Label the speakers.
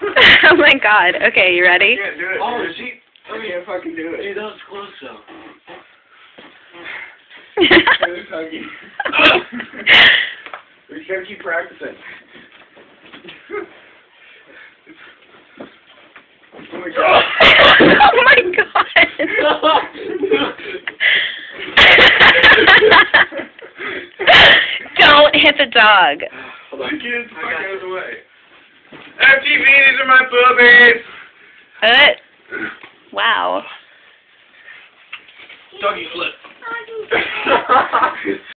Speaker 1: oh my god. Okay, you ready?
Speaker 2: can't do it.
Speaker 3: Oh,
Speaker 2: dude.
Speaker 3: she.
Speaker 2: I can't fucking do it.
Speaker 3: Dude, that was close though.
Speaker 2: We just gotta keep practicing. oh my god.
Speaker 1: oh my god. Don't hit the dog.
Speaker 3: Hold on.
Speaker 2: FTV, these are my boobies!
Speaker 1: Uh, wow.
Speaker 3: Doggy flip.